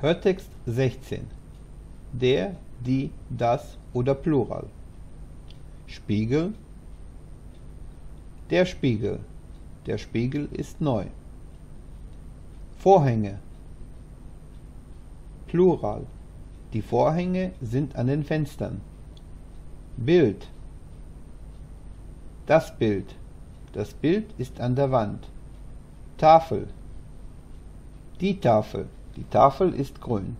Hörtext 16. Der, die, das oder Plural. Spiegel. Der Spiegel. Der Spiegel ist neu. Vorhänge. Plural. Die Vorhänge sind an den Fenstern. Bild. Das Bild. Das Bild ist an der Wand. Tafel. Die Tafel. Die Tafel ist grün.